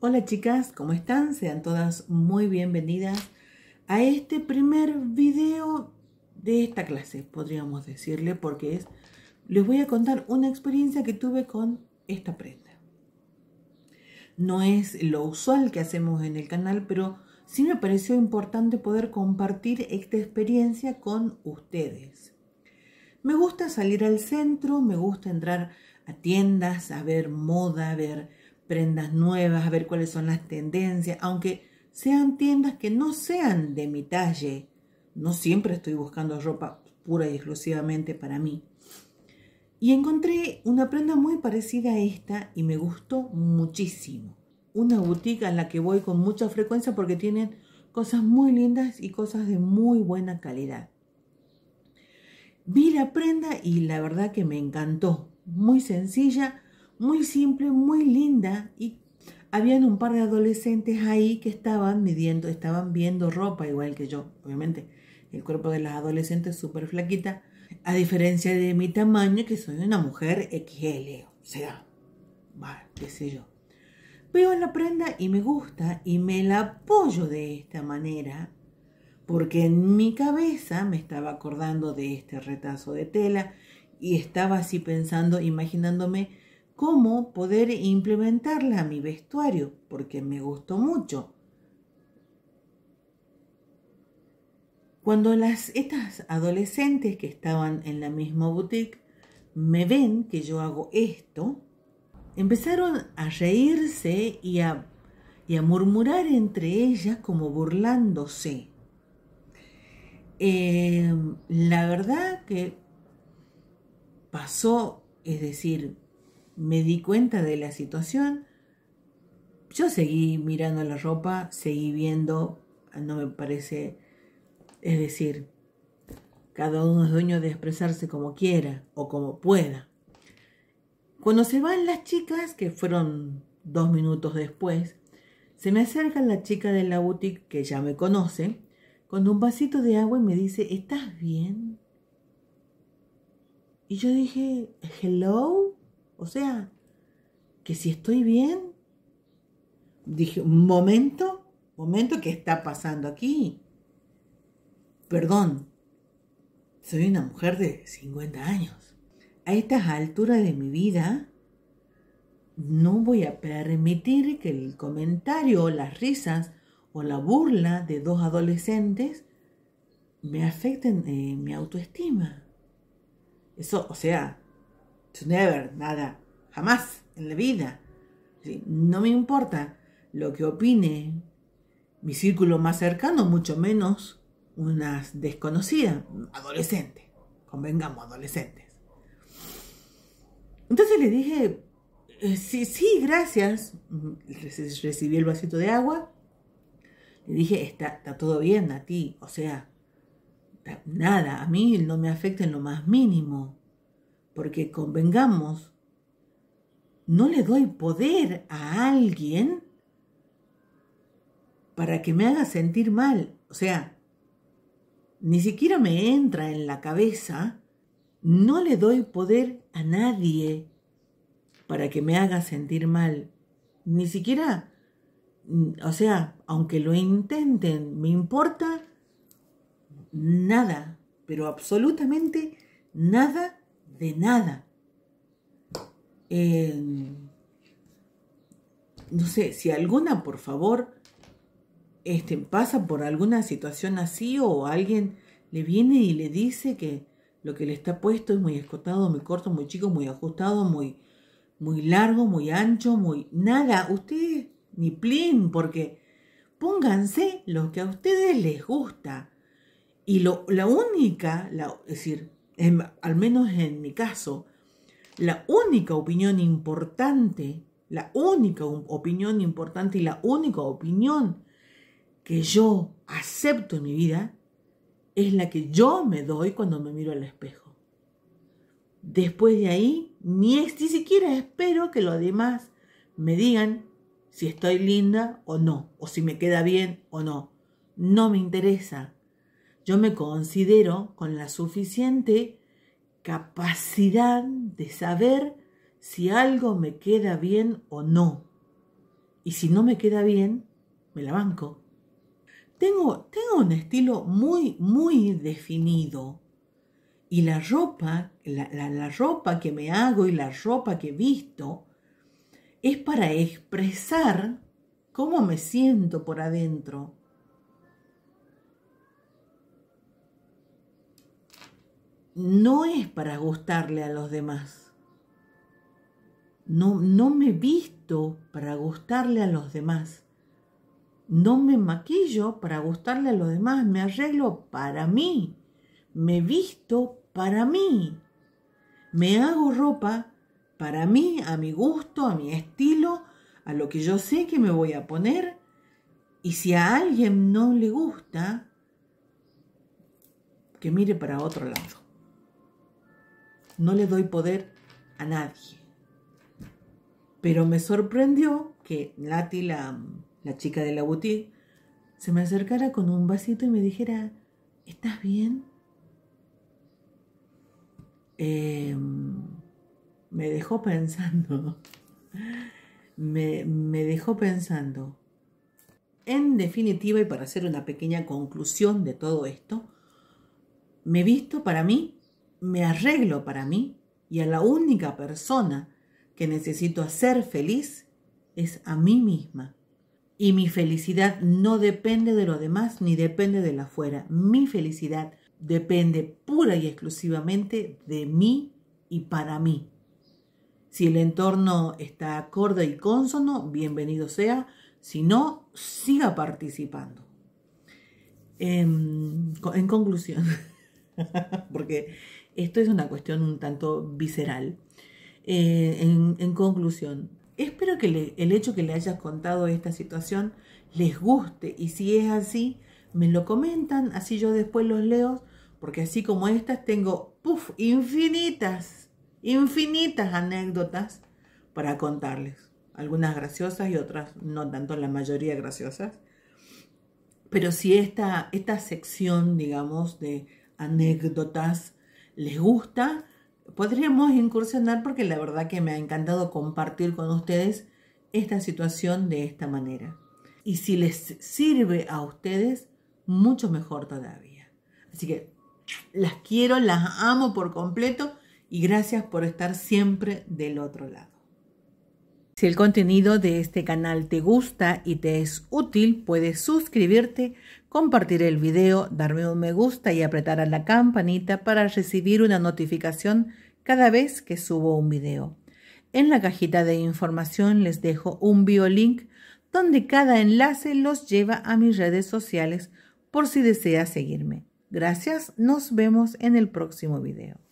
Hola chicas, ¿cómo están? Sean todas muy bienvenidas a este primer video de esta clase, podríamos decirle, porque es, les voy a contar una experiencia que tuve con esta prenda. No es lo usual que hacemos en el canal, pero sí me pareció importante poder compartir esta experiencia con ustedes. Me gusta salir al centro, me gusta entrar a tiendas, a ver moda, a ver prendas nuevas, a ver cuáles son las tendencias, aunque sean tiendas que no sean de mi talle. No siempre estoy buscando ropa pura y exclusivamente para mí. Y encontré una prenda muy parecida a esta y me gustó muchísimo. Una boutique a la que voy con mucha frecuencia porque tienen cosas muy lindas y cosas de muy buena calidad. Vi la prenda y la verdad que me encantó. Muy sencilla, muy simple, muy linda y habían un par de adolescentes ahí que estaban midiendo, estaban viendo ropa igual que yo. Obviamente el cuerpo de las adolescentes es súper flaquita, a diferencia de mi tamaño que soy una mujer XL, o sea, bueno, qué sé yo. Veo la prenda y me gusta y me la apoyo de esta manera porque en mi cabeza me estaba acordando de este retazo de tela y estaba así pensando, imaginándome cómo poder implementarla a mi vestuario, porque me gustó mucho. Cuando las, estas adolescentes que estaban en la misma boutique me ven que yo hago esto, empezaron a reírse y a, y a murmurar entre ellas como burlándose. Eh, la verdad que pasó, es decir, me di cuenta de la situación. Yo seguí mirando la ropa, seguí viendo, no me parece, es decir, cada uno es dueño de expresarse como quiera o como pueda. Cuando se van las chicas, que fueron dos minutos después, se me acerca la chica de la boutique que ya me conoce, con un vasito de agua y me dice, ¿estás bien? Y yo dije, hello. O sea, que si estoy bien, dije, un momento, momento, ¿qué está pasando aquí? Perdón, soy una mujer de 50 años. A estas alturas de mi vida, no voy a permitir que el comentario o las risas o la burla de dos adolescentes me afecten eh, mi autoestima. Eso, o sea, never, nada, jamás en la vida. No me importa lo que opine mi círculo más cercano, mucho menos unas desconocidas, adolescentes, convengamos, adolescentes. Entonces le dije, eh, sí, sí, gracias. Recibí el vasito de agua. Le dije, está, está todo bien a ti, o sea, nada, a mí no me afecta en lo más mínimo porque convengamos, no le doy poder a alguien para que me haga sentir mal. O sea, ni siquiera me entra en la cabeza, no le doy poder a nadie para que me haga sentir mal. Ni siquiera, o sea, aunque lo intenten, me importa nada, pero absolutamente nada de nada. no sé, si alguna, por favor, este, pasa por alguna situación así o alguien le viene y le dice que lo que le está puesto es muy escotado, muy corto, muy chico, muy ajustado, muy, muy largo, muy ancho, muy nada. Ustedes ni plin, porque pónganse lo que a ustedes les gusta. Y lo, la única, la, es decir, al menos en mi caso, la única opinión importante, la única opinión importante y la única opinión que yo acepto en mi vida es la que yo me doy cuando me miro al espejo. Después de ahí, ni, ni siquiera espero que los demás me digan si estoy linda o no, o si me queda bien o no. No me interesa yo me considero con la suficiente capacidad de saber si algo me queda bien o no. Y si no me queda bien, me la banco. Tengo, tengo un estilo muy, muy definido. Y la ropa, la, la ropa que me hago y la ropa que visto es para expresar cómo me siento por adentro. No es para gustarle a los demás. No, no me visto para gustarle a los demás. No me maquillo para gustarle a los demás. Me arreglo para mí. Me visto para mí. Me hago ropa para mí, a mi gusto, a mi estilo, a lo que yo sé que me voy a poner. Y si a alguien no le gusta, que mire para otro lado. No le doy poder a nadie. Pero me sorprendió que Lati, la, la chica de la boutique, se me acercara con un vasito y me dijera, ¿estás bien? Eh, me dejó pensando, me, me dejó pensando. En definitiva, y para hacer una pequeña conclusión de todo esto, me visto para mí, me arreglo para mí, y a la única persona que necesito hacer feliz es a mí misma. Y mi felicidad no depende de lo demás ni depende de la afuera. Mi felicidad depende pura y exclusivamente de mí y para mí. Si el entorno está acorde y consono, bienvenido sea. Si no, siga participando. En, conclusión, porque esto es una cuestión un tanto visceral. Eh, en, conclusión, espero que el hecho que le hayas contado esta situación les guste y si es así, me lo comentan, así yo después los leo, porque así como estas tengo, puff, infinitas infinitas anécdotas para contarles. Algunas graciosas y otras no tanto, la mayoría graciosas. Pero si esta, esta sección, digamos, de anécdotas les gusta, podríamos incursionar porque la verdad que me ha encantado compartir con ustedes esta situación de esta manera. Y si les sirve a ustedes, mucho mejor todavía. Así que las quiero, las amo por completo y gracias por estar siempre del otro lado. Si el contenido de este canal te gusta y te es útil, puedes suscribirte, compartir el video, darme un me gusta y apretar a la campanita para recibir una notificación cada vez que subo un video. En la cajita de información les dejo un biolink donde cada enlace los lleva a mis redes sociales por si desea seguirme. Gracias, nos vemos en el próximo video.